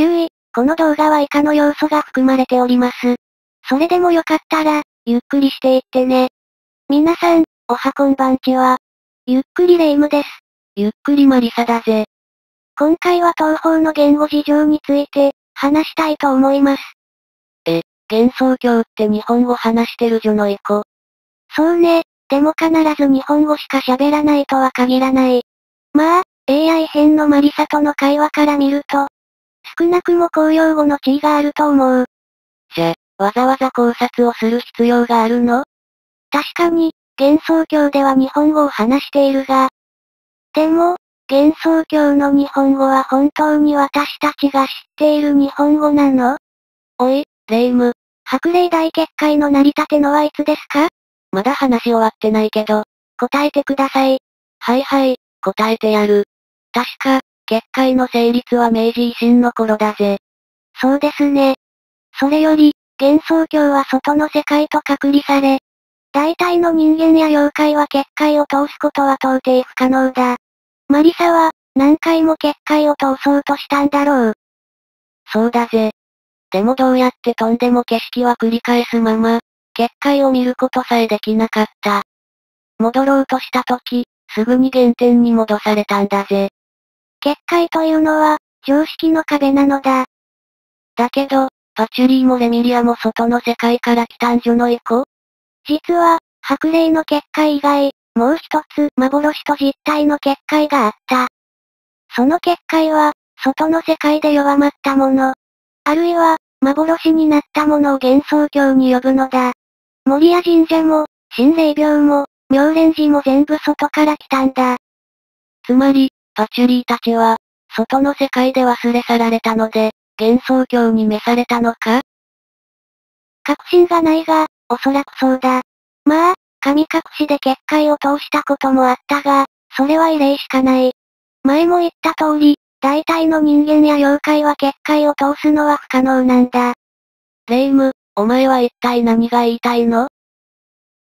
注意、この動画は以下の要素が含まれております。それでもよかったら、ゆっくりしていってね。皆さん、おはこんばんちは。ゆっくりレ夢ムです。ゆっくりマリサだぜ。今回は東方の言語事情について、話したいと思います。え、幻想郷って日本語話してるじゃないか。そうね、でも必ず日本語しか喋らないとは限らない。まあ、AI 編のマリサとの会話から見ると、少なくも公用語の地位があると思う。じゃ、わざわざ考察をする必要があるの？確かに、幻想郷では日本語を話しているが。でも、幻想郷の日本語は本当に私たちが知っている日本語なの？おい、レイム。白霊大結界の成り立てのはいつですか？まだ話終わってないけど、答えてください。はいはい、答えてやる。確か、結界の成立は明治維新の頃だぜ。そうですね。それより、幻想郷は外の世界と隔離され、大体の人間や妖怪は結界を通すことは到底不可能だ。マリサは、何回も結界を通そうとしたんだろう。そうだぜ。でもどうやって飛んでも景色は繰り返すまま、結界を見ることさえできなかった。戻ろうとした時、すぐに原点に戻されたんだぜ。結界というのは、常識の壁なのだ。だけど、パチュリーもレミリアも外の世界から来たんじゃないか？実は、白霊の結界以外、もう一つ幻と実体の結界があった。その結界は、外の世界で弱まったもの。あるいは、幻になったものを幻想郷に呼ぶのだ。森屋神社も、心霊廟も、妙蓮寺も全部外から来たんだ。つまり、パチュリーたちは、外の世界で忘れ去られたので、幻想郷に召されたのか？確信がないが、おそらくそうだ。まあ、神隠しで結界を通したこともあったが、それは異例しかない。前も言った通り、大体の人間や妖怪は結界を通すのは不可能なんだ。レイム、お前は一体何が言いたいの？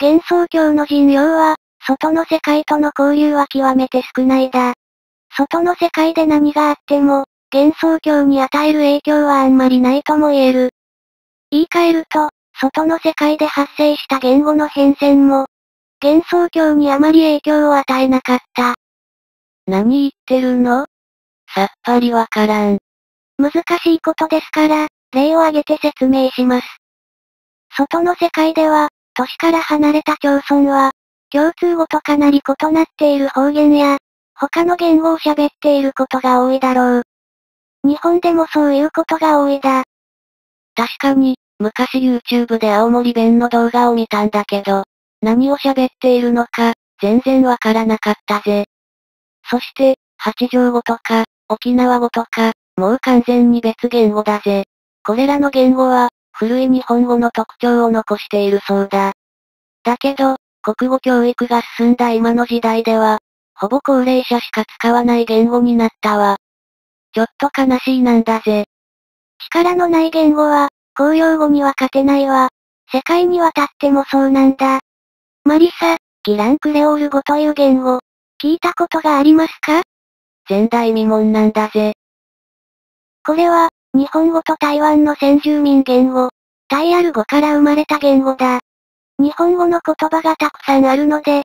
幻想郷の人妖は、外の世界との交流は極めて少ないだ。外の世界で何があっても、幻想郷に与える影響はあんまりないとも言える。言い換えると、外の世界で発生した言語の変遷も、幻想郷にあまり影響を与えなかった。何言ってるの？さっぱりわからん。難しいことですから、例を挙げて説明します。外の世界では、都市から離れた町村は、共通語とかなり異なっている方言や、他の言語を喋っていることが多いだろう。日本でもそういうことが多いだ。確かに、昔 YouTube で青森弁の動画を見たんだけど、何を喋っているのか、全然わからなかったぜ。そして、八丈語とか、沖縄語とか、もう完全に別言語だぜ。これらの言語は、古い日本語の特徴を残しているそうだ。だけど、国語教育が進んだ今の時代では、ほぼ高齢者しか使わない言語になったわ。ちょっと悲しいなんだぜ。力のない言語は、公用語には勝てないわ。世界に渡ってもそうなんだ。マリサ、ギランクレオール語という言語、聞いたことがありますか？前代未聞なんだぜ。これは、日本語と台湾の先住民言語、タイアル語から生まれた言語だ。日本語の言葉がたくさんあるので、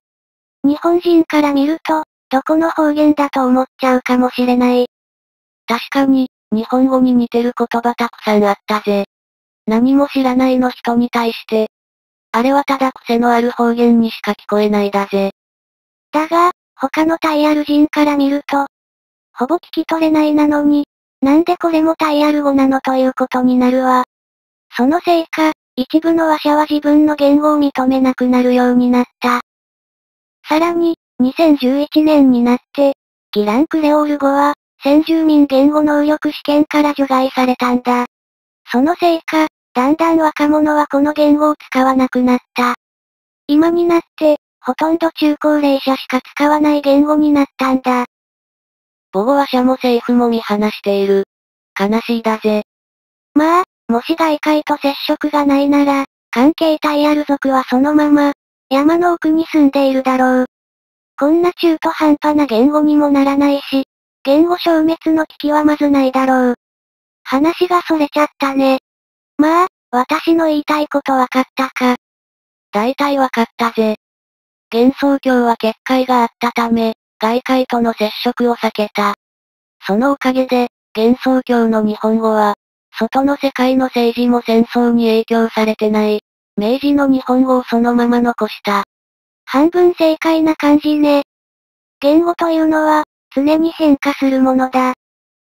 日本人から見ると、どこの方言だと思っちゃうかもしれない。確かに、日本語に似てる言葉たくさんあったぜ。何も知らないの人に対して、あれはただ癖のある方言にしか聞こえないだぜ。だが、他のタイアル人から見ると、ほぼ聞き取れないなのに、なんでこれもタイアル語なのということになるわ。そのせいか、一部の話者は自分の言語を認めなくなるようになった。さらに、2011年になって、ギランクレオール語は、先住民言語能力試験から除外されたんだ。そのせいか、だんだん若者はこの言語を使わなくなった。今になって、ほとんど中高齢者しか使わない言語になったんだ。母語話者も政府も見放している。悲しいだぜ。まあ、もし外界と接触がないなら、関係体ある族はそのまま、山の奥に住んでいるだろう。こんな中途半端な言語にもならないし、言語消滅の危機はまずないだろう。話がそれちゃったね。まあ、私の言いたいことわかったか。大体わかったぜ。幻想郷は結界があったため、外界との接触を避けた。そのおかげで、幻想郷の日本語は、外の世界の政治も戦争に影響されてない、明治の日本語をそのまま残した。半分正解な感じね。言語というのは、常に変化するものだ。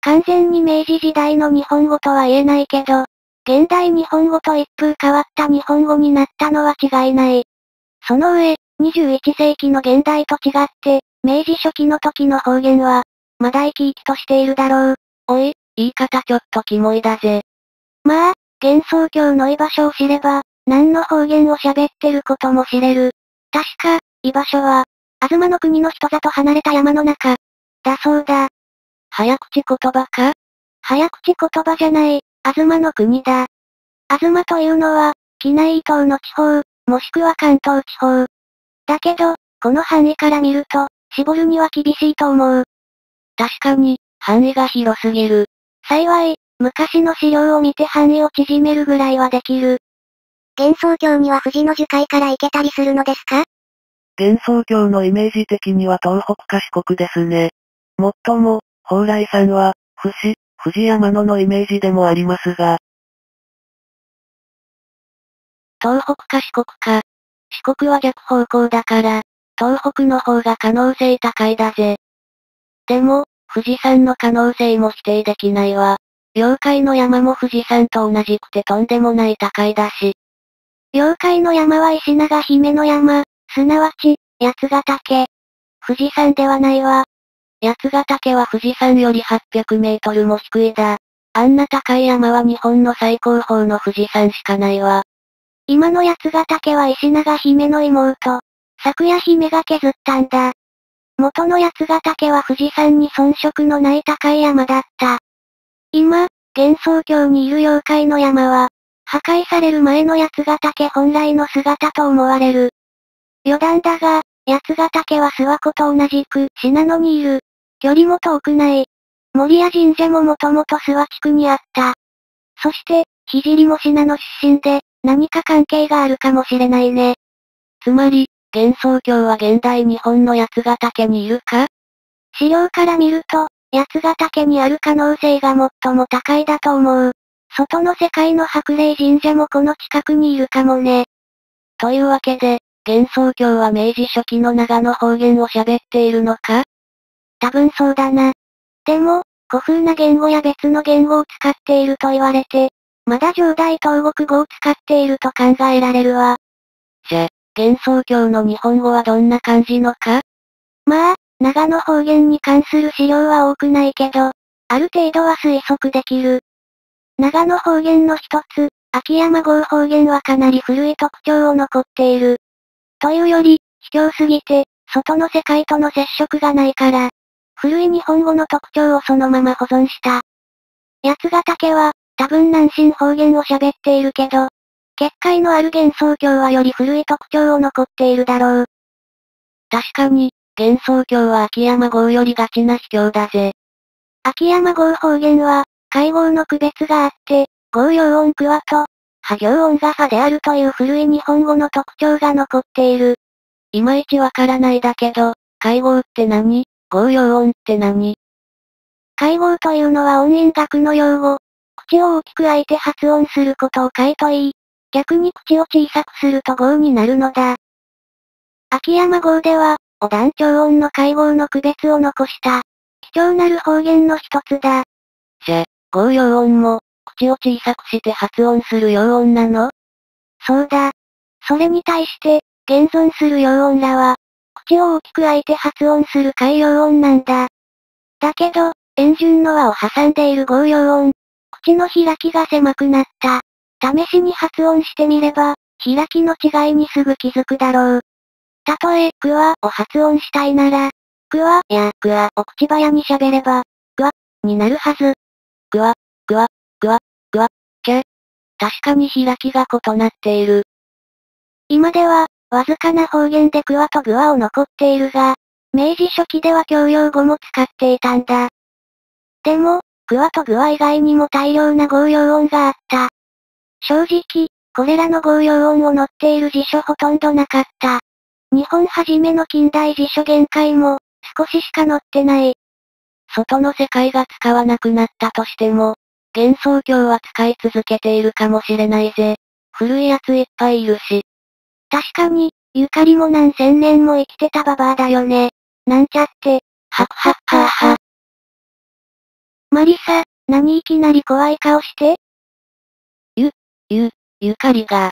完全に明治時代の日本語とは言えないけど、現代日本語と一風変わった日本語になったのは違いない。その上、21世紀の現代と違って、明治初期の時の方言は、まだ生き生きとしているだろう。おい、言い方ちょっとキモいだぜ。まあ、幻想郷の居場所を知れば、何の方言を喋ってることも知れる。確か、居場所は、東の国の人里離れた山の中。だそうだ。早口言葉か？早口言葉じゃない、東の国だ。東というのは、機内島の地方、もしくは関東地方。だけど、この範囲から見ると、絞るには厳しいと思う。確かに、範囲が広すぎる。幸い、昔の資料を見て範囲を縮めるぐらいはできる。幻想郷には富士の樹海から行けたりするのですか？幻想郷のイメージ的には東北か四国ですね。もっとも、蓬莱山は、富士、富士山野のイメージでもありますが。東北か四国か。四国は逆方向だから、東北の方が可能性高いだぜ。でも、富士山の可能性も否定できないわ。妖怪の山も富士山と同じくてとんでもない高いだし。妖怪の山は石長姫の山、すなわち、八ヶ岳。富士山ではないわ。八ヶ岳は富士山より800メートルも低いだ。あんな高い山は日本の最高峰の富士山しかないわ。今の八ヶ岳は石長姫の妹、昨夜姫が削ったんだ。元の八ヶ岳は富士山に遜色のない高い山だった。今、幻想郷にいる妖怪の山は、破壊される前の八ヶ岳本来の姿と思われる。余談だが、八ヶ岳は諏訪湖と同じく信濃にいる。距離も遠くない。森屋神社ももともと諏訪地区にあった。そして、聖も信濃出身で、何か関係があるかもしれないね。つまり、幻想郷は現代日本の八ヶ岳にいるか？資料から見ると、八ヶ岳にある可能性が最も高いだと思う。外の世界の白霊神社もこの近くにいるかもね。というわけで、幻想郷は明治初期の長野方言を喋っているのか？多分そうだな。でも、古風な言語や別の言語を使っていると言われて、まだ上代東国語を使っていると考えられるわ。じゃ、幻想郷の日本語はどんな感じのか？まあ、長野方言に関する資料は多くないけど、ある程度は推測できる。長野方言の一つ、秋山郷方言はかなり古い特徴を残っている。というより、卑怯すぎて、外の世界との接触がないから、古い日本語の特徴をそのまま保存した。八ヶ岳は、多分南進方言を喋っているけど、結界のある幻想郷はより古い特徴を残っているだろう。確かに、幻想郷は秋山郷よりガチな秘境だぜ。秋山郷方言は、会合の区別があって、合用音クワと、波行音が派であるという古い日本語の特徴が残っている。いまいちわからないだけど、会合って何？合用音って何？会合というのは音韻学の用語。口を大きく開いて発音することを解といい。逆に口を小さくすると合になるのだ。秋山号では、お団長音の会合の区別を残した。貴重なる方言の一つだ。じゃ、合用音も、口を小さくして発音する用音なの？そうだ。それに対して、現存する用音らは、口を大きく開いて発音する改良音なんだ。だけど、円順の輪を挟んでいる合用音。口の開きが狭くなった。試しに発音してみれば、開きの違いにすぐ気づくだろう。たとえ、クワを発音したいなら、クワやクワを口早に喋れば、クワになるはず。クワ、クワ、クワ、クワ、け。確かに開きが異なっている。今では、わずかな方言でクワとグワを残っているが、明治初期では教養語も使っていたんだ。でも、クワとグワ以外にも大量な合謡音があった。正直、これらの合謡音を載っている辞書ほとんどなかった。日本はじめの近代辞書限界も、少ししか載ってない。外の世界が使わなくなったとしても、幻想郷は使い続けているかもしれないぜ。古いやついっぱいいるし。確かに、ゆかりも何千年も生きてたババアだよね。なんちゃって、はっはっはっは。マリサ、何いきなり怖い顔して？ゆ、ゆ、ゆかりが。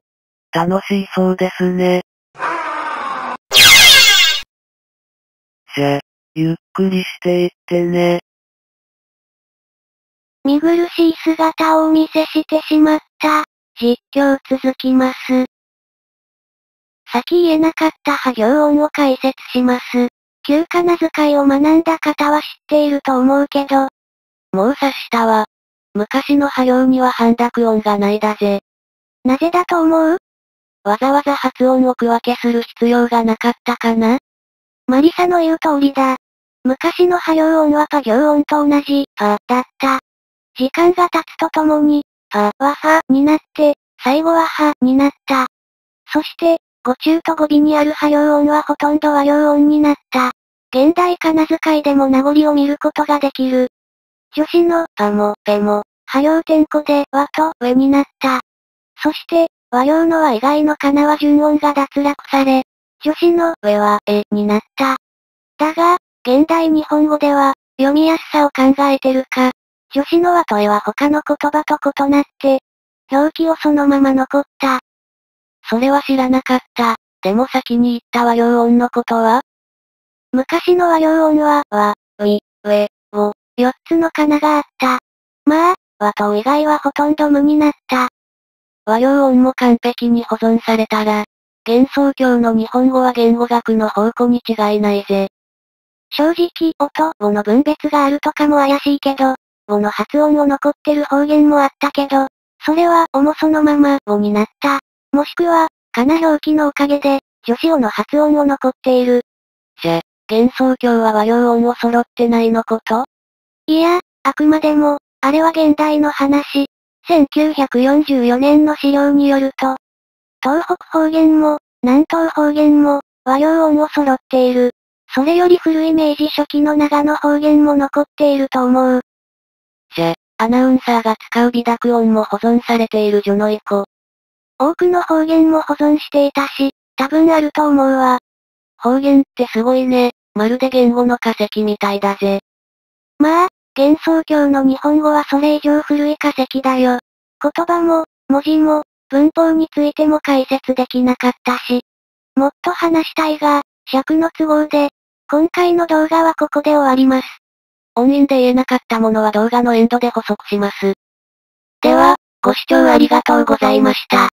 楽しそうですね。じゃ、ゆっくりしていってね。見苦しい姿をお見せしてしまった。実況続きます。先言えなかった波行音を解説します。旧仮名遣いを学んだ方は知っていると思うけど。もう察したわ。昔の波行には半濁音がないだぜ。なぜだと思う？わざわざ発音を区分けする必要がなかったかな？マリサの言う通りだ。昔の波行音はパ行音と同じ、パ、だった。時間が経つとともに、パはファになって、最後はハになった。そして、語中と語尾にある波行音はほとんど和行音になった。現代仮名遣いでも名残を見ることができる。女子のパもペも、波行転語で和と上になった。そして、和行の和以外の仮名は順音が脱落され、女子の上はえになった。だが、現代日本語では、読みやすさを考えてるか、女子の和とえは他の言葉と異なって、表記をそのまま残った。それは知らなかった。でも先に言った和行音のことは？昔の和行音は、和、うい、うえ、を、四つの仮名があった。まあ、和と以外はほとんど無になった。和行音も完璧に保存されたら、幻想郷の日本語は言語学の宝庫に違いないぜ。正直、音、語の分別があるとかも怪しいけど、語の発音を残ってる方言もあったけど、それは、おもそのまま、語になった。もしくは、かな表記のおかげで、女子語の発音を残っている。じゃ、幻想郷は和洋音を揃ってないのこと？いや、あくまでも、あれは現代の話。1944年の資料によると、東北方言も、南東方言も、和洋音を揃っている。それより古い明治初期の長野方言も残っていると思う。じゃ、アナウンサーが使う微濁音も保存されているジョノイコ。多くの方言も保存していたし、多分あると思うわ。方言ってすごいね。まるで言語の化石みたいだぜ。まあ、幻想郷の日本語はそれ以上古い化石だよ。言葉も、文字も、文法についても解説できなかったし。もっと話したいが、尺の都合で、今回の動画はここで終わります。音韻で言えなかったものは動画のエンドで補足します。では、ご視聴ありがとうございました。